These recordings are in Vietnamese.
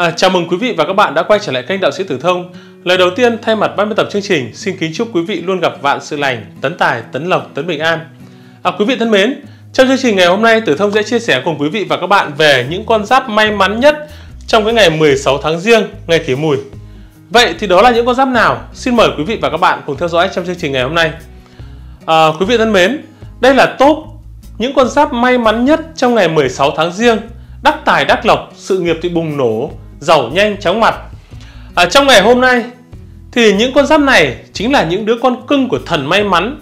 À, chào mừng quý vị và các bạn đã quay trở lại kênh Đạo sĩ Tử Thông. Lời đầu tiên thay mặt ban biên tập chương trình xin kính chúc quý vị luôn gặp vạn sự lành, tấn tài, tấn lộc, tấn bình an. À, quý vị thân mến, trong chương trình ngày hôm nay Tử Thông sẽ chia sẻ cùng quý vị và các bạn về những con giáp may mắn nhất trong cái ngày 16 tháng riêng, ngày Kỷ Mùi. Vậy thì đó là những con giáp nào? Xin mời quý vị và các bạn cùng theo dõi trong chương trình ngày hôm nay. À, quý vị thân mến, đây là top những con giáp may mắn nhất trong ngày 16 tháng riêng, đắc tài đắc lộc, sự nghiệp thì bùng nổ, giàu nhanh chóng mặt. À, trong ngày hôm nay thì những con giáp này chính là những đứa con cưng của thần may mắn,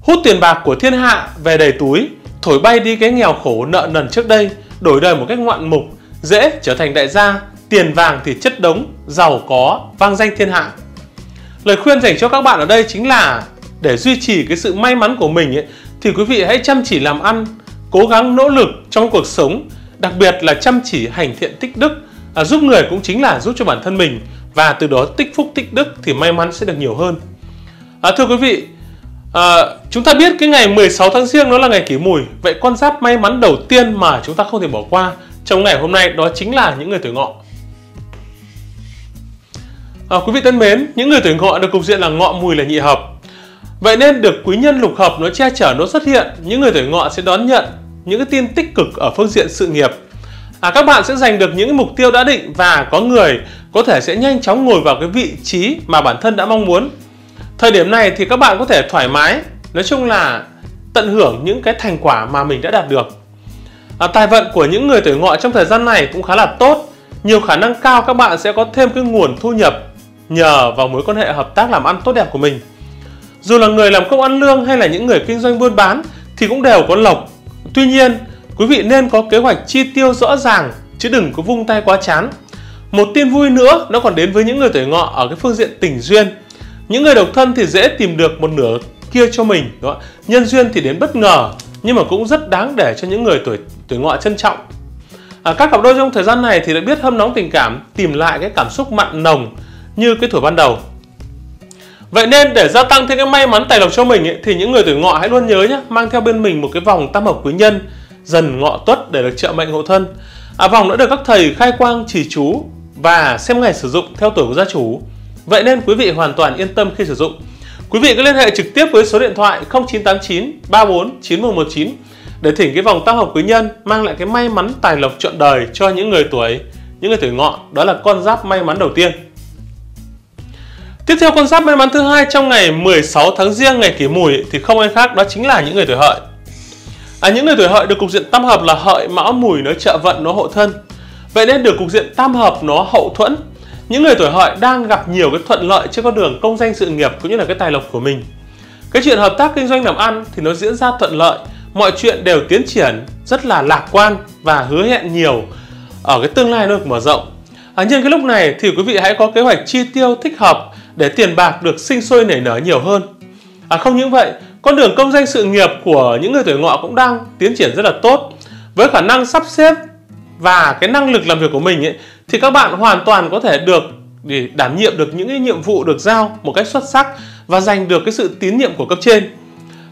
hút tiền bạc của thiên hạ về đầy túi, thổi bay đi cái nghèo khổ nợ nần trước đây, đổi đời một cách ngoạn mục, dễ trở thành đại gia, tiền vàng thì chất đống, giàu có, vang danh thiên hạ. Lời khuyên dành cho các bạn ở đây chính là để duy trì cái sự may mắn của mình ấy, thì quý vị hãy chăm chỉ làm ăn, cố gắng nỗ lực trong cuộc sống đặc biệt là chăm chỉ hành thiện tích đức à, giúp người cũng chính là giúp cho bản thân mình. Và từ đó tích phúc tích đức thì may mắn sẽ được nhiều hơn. À, thưa quý vị à, chúng ta biết cái ngày 16 tháng riêng đó là ngày kỷ mùi. Vậy con giáp may mắn đầu tiên mà chúng ta không thể bỏ qua trong ngày hôm nay đó chính là những người tuổi ngọ. À, quý vị thân mến những người tuổi ngọ được cục diện là ngọ mùi là nhị hợp. Vậy nên được quý nhân lục hợp nó che chở nó xuất hiện những người tuổi ngọ sẽ đón nhận những cái tin tích cực ở phương diện sự nghiệp à, các bạn sẽ giành được những mục tiêu đã định và có người có thể sẽ nhanh chóng ngồi vào cái vị trí mà bản thân đã mong muốn. Thời điểm này thì các bạn có thể thoải mái nói chung là tận hưởng những cái thành quả mà mình đã đạt được. À, tài vận của những người tuổi ngọ trong thời gian này cũng khá là tốt. Nhiều khả năng cao các bạn sẽ có thêm cái nguồn thu nhập nhờ vào mối quan hệ hợp tác làm ăn tốt đẹp của mình. Dù là người làm công ăn lương hay là những người kinh doanh buôn bán thì cũng đều có lộc. Tuy nhiên, quý vị nên có kế hoạch chi tiêu rõ ràng chứ đừng có vung tay quá chán. Một tin vui nữa nó còn đến với những người tuổi ngọ ở cái phương diện tình duyên. Những người độc thân thì dễ tìm được một nửa kia cho mình, đúng không? Nhân duyên thì đến bất ngờ nhưng mà cũng rất đáng để cho những người tuổi tuổi ngọ trân trọng. À, các cặp đôi trong thời gian này thì đã biết hâm nóng tình cảm, tìm lại cái cảm xúc mặn nồng như cái tuổi ban đầu. Vậy nên để gia tăng thêm cái may mắn tài lộc cho mình ấy, thì những người tuổi ngọ hãy luôn nhớ nhé, mang theo bên mình một cái vòng tam hợp quý nhân dần ngọ tuất để được trợ mệnh hộ thân. À, vòng đã được các thầy khai quang chỉ chú và xem ngày sử dụng theo tuổi của gia chủ. Vậy nên quý vị hoàn toàn yên tâm khi sử dụng. Quý vị cứ liên hệ trực tiếp với số điện thoại 0989 34 9119 để thỉnh cái vòng tam hợp quý nhân mang lại cái may mắn tài lộc trọn đời cho những người tuổi những người tuổi ngọ đó là con giáp may mắn đầu tiên Tiếp theo con giáp may mắn thứ hai trong ngày 16 tháng riêng ngày Kỷ Mùi thì không ai khác đó chính là những người tuổi Hợi. À, những người tuổi Hợi được cục diện tam hợp là Hợi, Mão, Mùi nó trợ vận nó hộ thân. Vậy nên được cục diện tam hợp nó hậu thuẫn. Những người tuổi Hợi đang gặp nhiều cái thuận lợi trên con đường công danh sự nghiệp cũng như là cái tài lộc của mình. Cái chuyện hợp tác kinh doanh làm ăn thì nó diễn ra thuận lợi, mọi chuyện đều tiến triển rất là lạc quan và hứa hẹn nhiều ở cái tương lai nó được mở rộng. À, nhân cái lúc này thì quý vị hãy có kế hoạch chi tiêu thích hợp để tiền bạc được sinh sôi nảy nở nhiều hơn. À không những vậy, con đường công danh sự nghiệp của những người tuổi ngọ cũng đang tiến triển rất là tốt. Với khả năng sắp xếp và cái năng lực làm việc của mình ấy, thì các bạn hoàn toàn có thể được để đảm nhiệm được những cái nhiệm vụ được giao một cách xuất sắc và giành được cái sự tín nhiệm của cấp trên.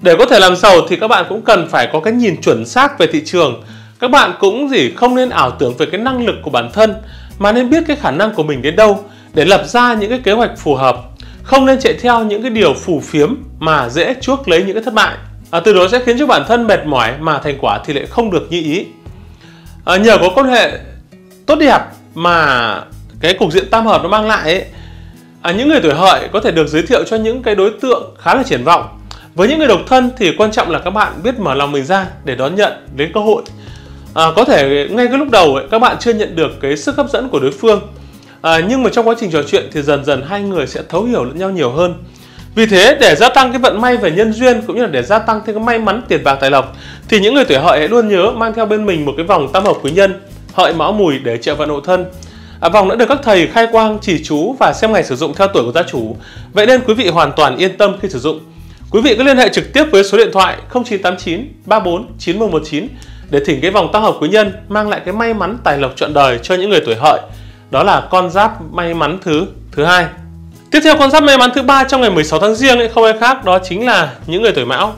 Để có thể làm giàu thì các bạn cũng cần phải có cái nhìn chuẩn xác về thị trường. Các bạn cũng gì không nên ảo tưởng về cái năng lực của bản thân mà nên biết cái khả năng của mình đến đâu để lập ra những cái kế hoạch phù hợp không nên chạy theo những cái điều phù phiếm mà dễ chuốc lấy những cái thất bại. À, từ đó sẽ khiến cho bản thân mệt mỏi mà thành quả thì lại không được như ý. À, nhờ có quan hệ tốt đẹp mà cái cục diện tam hợp nó mang lại ấy, à, những người tuổi hợi có thể được giới thiệu cho những cái đối tượng khá là triển vọng. Với những người độc thân thì quan trọng là các bạn biết mở lòng mình ra để đón nhận đến cơ hội. À, có thể ngay cái lúc đầu ấy, các bạn chưa nhận được cái sức hấp dẫn của đối phương à, nhưng mà trong quá trình trò chuyện thì dần dần hai người sẽ thấu hiểu lẫn nhau nhiều hơn. Vì thế để gia tăng cái vận may về nhân duyên cũng như là để gia tăng thêm cái may mắn tiền bạc tài lộc thì những người tuổi hợi hãy luôn nhớ mang theo bên mình một cái vòng tam hợp quý nhân hợi mão mùi để trợ vận hộ thân. À, vòng đã được các thầy khai quang chỉ chú và xem ngày sử dụng theo tuổi của gia chủ. Vậy nên quý vị hoàn toàn yên tâm khi sử dụng. Quý vị cứ liên hệ trực tiếp với số điện thoại 0989 34 9119 để thỉnh cái vòng tam hợp quý nhân mang lại cái may mắn tài lộc trọn đời cho những người tuổi hợi đó là con giáp may mắn thứ thứ hai. Tiếp theo con giáp may mắn thứ ba trong ngày 16 tháng riêng ấy không ai khác đó chính là những người tuổi mão.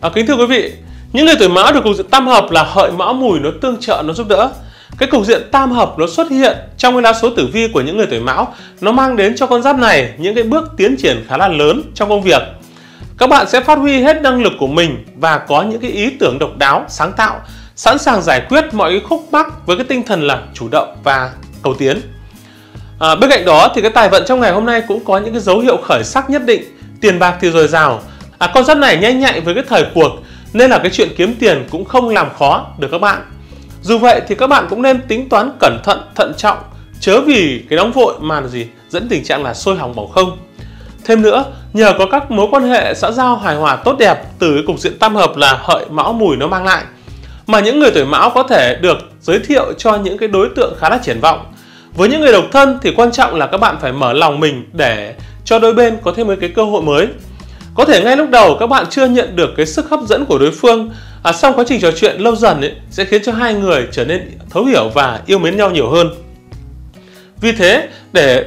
À, kính thưa quý vị những người tuổi mão được cục diện tam hợp là hợi mão mùi nó tương trợ nó giúp đỡ. Cái cục diện tam hợp nó xuất hiện trong cái lá số tử vi của những người tuổi mão. Nó mang đến cho con giáp này những cái bước tiến triển khá là lớn trong công việc. Các bạn sẽ phát huy hết năng lực của mình và có những cái ý tưởng độc đáo sáng tạo sẵn sàng giải quyết mọi cái khúc mắc với cái tinh thần là chủ động và cầu tiến. À, bên cạnh đó thì cái tài vận trong ngày hôm nay cũng có những cái dấu hiệu khởi sắc nhất định. Tiền bạc thì dồi dào. À, con giáp này nhanh nhạy với cái thời cuộc nên là cái chuyện kiếm tiền cũng không làm khó được các bạn. Dù vậy thì các bạn cũng nên tính toán cẩn thận thận trọng chớ vì cái nóng vội mà là gì dẫn tình trạng là sôi hỏng bỏng không. Thêm nữa nhờ có các mối quan hệ xã giao hài hòa tốt đẹp từ cái cục diện tam hợp là hợi mão mùi nó mang lại mà những người tuổi mão có thể được giới thiệu cho những cái đối tượng khá là triển vọng. Với những người độc thân thì quan trọng là các bạn phải mở lòng mình để cho đôi bên có thêm một cái cơ hội mới. Có thể ngay lúc đầu các bạn chưa nhận được cái sức hấp dẫn của đối phương à, sau quá trình trò chuyện lâu dần ấy, sẽ khiến cho hai người trở nên thấu hiểu và yêu mến nhau nhiều hơn. Vì thế để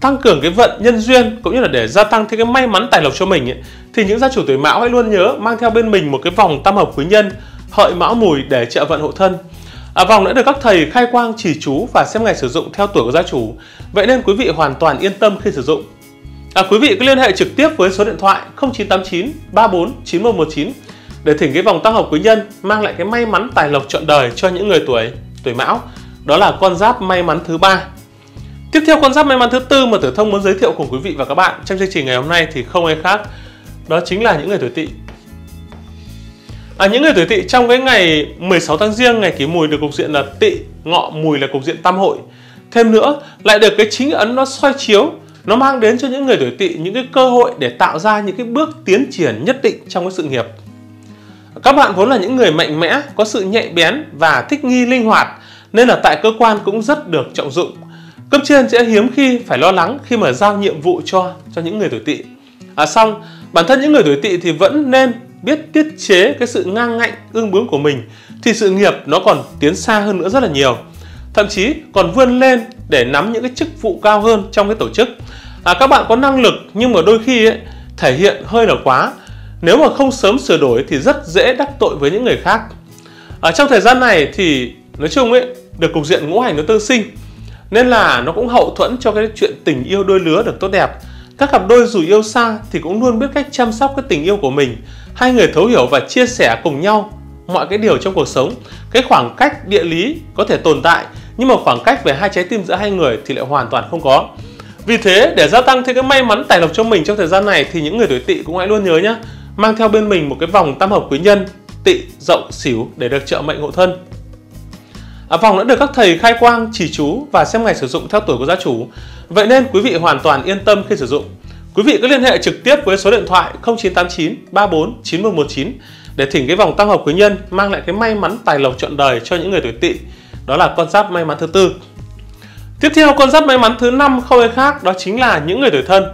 tăng cường cái vận nhân duyên cũng như là để gia tăng thêm cái may mắn tài lộc cho mình ấy, thì những gia chủ tuổi mão hãy luôn nhớ mang theo bên mình một cái vòng tam hợp quý nhân hợi mão mùi để trợ vận hộ thân À, vòng đã được các thầy khai quang chỉ chú và xem ngày sử dụng theo tuổi của gia chủ. Vậy nên quý vị hoàn toàn yên tâm khi sử dụng. À, quý vị cứ liên hệ trực tiếp với số điện thoại 0989 34 9119 để thỉnh cái vòng tăng học quý nhân mang lại cái may mắn tài lộc trọn đời cho những người tuổi tuổi mão. Đó là con giáp may mắn thứ ba. Tiếp theo con giáp may mắn thứ tư mà Tử Thông muốn giới thiệu cùng quý vị và các bạn trong chương trình ngày hôm nay thì không ai khác đó chính là những người tuổi Tỵ. À, những người tuổi Tỵ trong cái ngày 16 tháng riêng ngày kỷ mùi được cục diện là Tỵ, Ngọ, Mùi là cục diện tam hội. Thêm nữa lại được cái chính ấn nó soi chiếu nó mang đến cho những người tuổi Tỵ những cái cơ hội để tạo ra những cái bước tiến triển nhất định trong cái sự nghiệp. Các bạn vốn là những người mạnh mẽ, có sự nhạy bén và thích nghi linh hoạt nên là tại cơ quan cũng rất được trọng dụng cấp trên sẽ hiếm khi phải lo lắng khi mà giao nhiệm vụ cho cho những người tuổi tỵ à xong bản thân những người tuổi tỵ thì vẫn nên biết tiết chế cái sự ngang ngạnh ương bướng của mình thì sự nghiệp nó còn tiến xa hơn nữa rất là nhiều. Thậm chí còn vươn lên để nắm những cái chức vụ cao hơn trong cái tổ chức. À, các bạn có năng lực nhưng mà đôi khi ấy, thể hiện hơi là quá. Nếu mà không sớm sửa đổi thì rất dễ đắc tội với những người khác. Ở trong thời gian này thì nói chung ấy được cục diện ngũ hành nó tương sinh nên là nó cũng hậu thuẫn cho cái chuyện tình yêu đôi lứa được tốt đẹp các cặp đôi dù yêu xa thì cũng luôn biết cách chăm sóc cái tình yêu của mình. Hai người thấu hiểu và chia sẻ cùng nhau mọi cái điều trong cuộc sống. Cái khoảng cách địa lý có thể tồn tại, nhưng mà khoảng cách về hai trái tim giữa hai người thì lại hoàn toàn không có. Vì thế, để gia tăng thêm cái may mắn tài lộc cho mình trong thời gian này thì những người tuổi tỵ cũng hãy luôn nhớ nhé mang theo bên mình một cái vòng tam hợp quý nhân, tỵ rộng xỉu để được trợ mệnh hộ thân. À, vòng đã được các thầy khai quang, chỉ chú và xem ngày sử dụng theo tuổi của gia chủ. Vậy nên quý vị hoàn toàn yên tâm khi sử dụng. Quý vị cứ liên hệ trực tiếp với số điện thoại 0989 34 9119 để thỉnh cái vòng tăng hợp quý nhân mang lại cái may mắn tài lộc trọn đời cho những người tuổi tỵ. Đó là con giáp may mắn thứ tư. Tiếp theo con giáp may mắn thứ năm không ai khác đó chính là những người tuổi thân.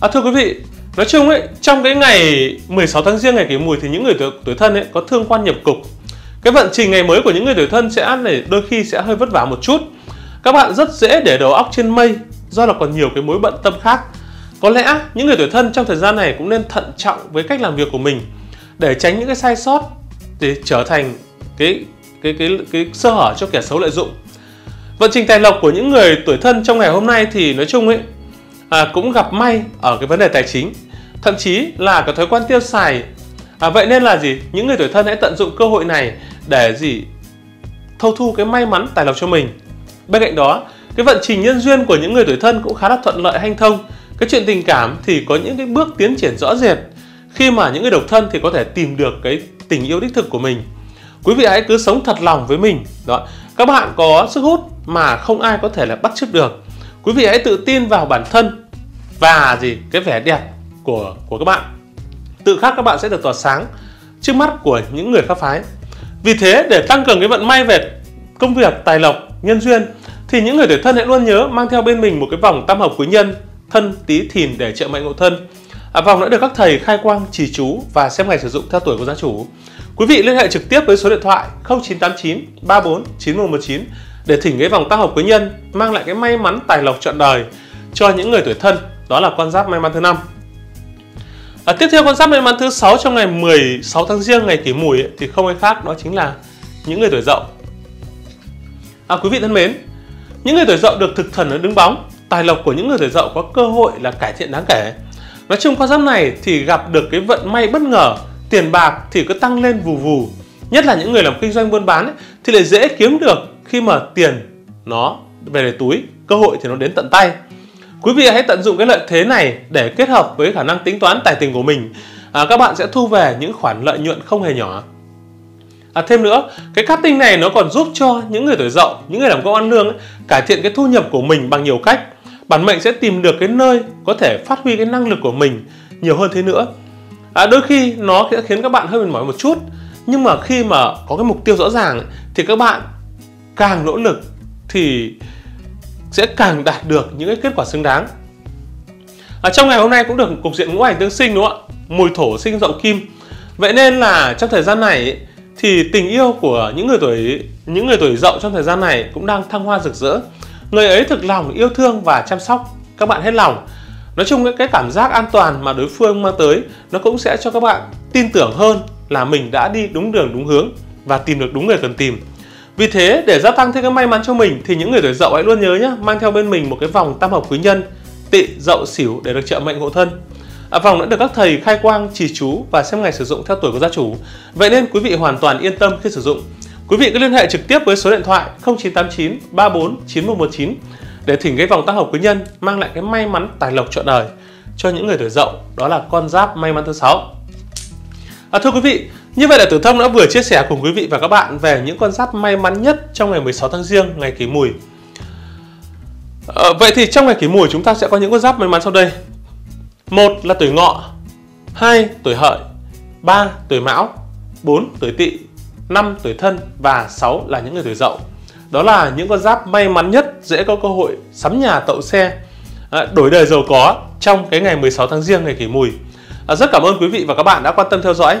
À, thưa quý vị, Nói chung ấy, trong cái ngày 16 tháng riêng ngày kỷ mùi thì những người tuổi, tuổi thân ấy có thương quan nhập cục. Cái vận trình ngày mới của những người tuổi thân sẽ để đôi khi sẽ hơi vất vả một chút. Các bạn rất dễ để đầu óc trên mây do là còn nhiều cái mối bận tâm khác. Có lẽ những người tuổi thân trong thời gian này cũng nên thận trọng với cách làm việc của mình để tránh những cái sai sót để trở thành cái cái cái cái sơ hở cho kẻ xấu lợi dụng. Vận trình tài lộc của những người tuổi thân trong ngày hôm nay thì nói chung ấy à, cũng gặp may ở cái vấn đề tài chính thậm chí là cái thói quen tiêu xài. À, vậy nên là gì? Những người tuổi thân hãy tận dụng cơ hội này để gì? Thâu thu cái may mắn tài lộc cho mình. Bên cạnh đó cái vận trình nhân duyên của những người tuổi thân cũng khá là thuận lợi hanh thông. Cái chuyện tình cảm thì có những cái bước tiến triển rõ rệt. Khi mà những người độc thân thì có thể tìm được cái tình yêu đích thực của mình. Quý vị hãy cứ sống thật lòng với mình. Đó. Các bạn có sức hút mà không ai có thể là bắt chước được. Quý vị hãy tự tin vào bản thân và gì? Cái vẻ đẹp của của các bạn. Tự khắc các bạn sẽ được tỏa sáng trước mắt của những người khác phái. Vì thế để tăng cường cái vận may về công việc tài lộc nhân duyên thì những người tuổi thân hãy luôn nhớ mang theo bên mình một cái vòng tam hợp quý nhân thân tí thìn để trợ mệnh ngộ thân. À, vòng đã được các thầy khai quang chỉ chú và xem ngày sử dụng theo tuổi của gia chủ. Quý vị liên hệ trực tiếp với số điện thoại 0989 34 9119 để thỉnh cái vòng tam hợp quý nhân mang lại cái may mắn tài lộc trọn đời cho những người tuổi thân. Đó là con giáp may mắn thứ năm. À, tiếp theo con giáp may mắn thứ 6 trong ngày 16 tháng riêng ngày kỷ mùi ấy, thì không ai khác đó chính là những người tuổi dậu. À, quý vị thân mến, những người tuổi dậu được thực thần ở đứng bóng, tài lộc của những người tuổi dậu có cơ hội là cải thiện đáng kể. Nói chung con giáp này thì gặp được cái vận may bất ngờ, tiền bạc thì cứ tăng lên vù vù. Nhất là những người làm kinh doanh buôn bán ấy, thì lại dễ kiếm được khi mà tiền nó về để túi, cơ hội thì nó đến tận tay. Quý vị hãy tận dụng cái lợi thế này để kết hợp với khả năng tính toán tài tình của mình. À, các bạn sẽ thu về những khoản lợi nhuận không hề nhỏ. À, thêm nữa, cái cutting này nó còn giúp cho những người tuổi dậu, những người làm công ăn lương ấy, cải thiện cái thu nhập của mình bằng nhiều cách. Bản mệnh sẽ tìm được cái nơi có thể phát huy cái năng lực của mình nhiều hơn thế nữa. À, đôi khi nó sẽ khiến các bạn hơi mệt mỏi một chút, nhưng mà khi mà có cái mục tiêu rõ ràng ấy, thì các bạn càng nỗ lực thì sẽ càng đạt được những cái kết quả xứng đáng. À, trong ngày hôm nay cũng được cục diện ngũ hành tương sinh đúng không ạ? Mùi thổ sinh dậu kim. Vậy nên là trong thời gian này thì tình yêu của những người tuổi những người tuổi dậu trong thời gian này cũng đang thăng hoa rực rỡ. Người ấy thực lòng yêu thương và chăm sóc các bạn hết lòng. Nói chung cái cảm giác an toàn mà đối phương mang tới nó cũng sẽ cho các bạn tin tưởng hơn là mình đã đi đúng đường đúng hướng và tìm được đúng người cần tìm. Vì thế để gia tăng thêm cái may mắn cho mình thì những người tuổi dậu hãy luôn nhớ nhé mang theo bên mình một cái vòng tam hợp quý nhân tị dậu xỉu để được trợ mệnh hộ thân. À, vòng đã được các thầy khai quang chỉ chú và xem ngày sử dụng theo tuổi của gia chủ. Vậy nên quý vị hoàn toàn yên tâm khi sử dụng. Quý vị cứ liên hệ trực tiếp với số điện thoại 0989 34 9119 để thỉnh cái vòng tam hợp quý nhân mang lại cái may mắn tài lộc trọn đời cho những người tuổi dậu đó là con giáp may mắn thứ sáu. À, thưa quý vị, như vậy là Tử Thông đã vừa chia sẻ cùng quý vị và các bạn về những con giáp may mắn nhất trong ngày 16 tháng Giêng, ngày Kỷ Mùi. À, vậy thì trong ngày Kỷ Mùi chúng ta sẽ có những con giáp may mắn sau đây. Một là tuổi Ngọ, hai tuổi Hợi, ba tuổi Mão, bốn tuổi Tỵ, năm tuổi Thân và sáu là những người tuổi Dậu. Đó là những con giáp may mắn nhất dễ có cơ hội sắm nhà tậu xe, ờ, đổi đời giàu có trong cái ngày 16 tháng Giêng ngày Kỷ Mùi. À, rất cảm ơn quý vị và các bạn đã quan tâm theo dõi.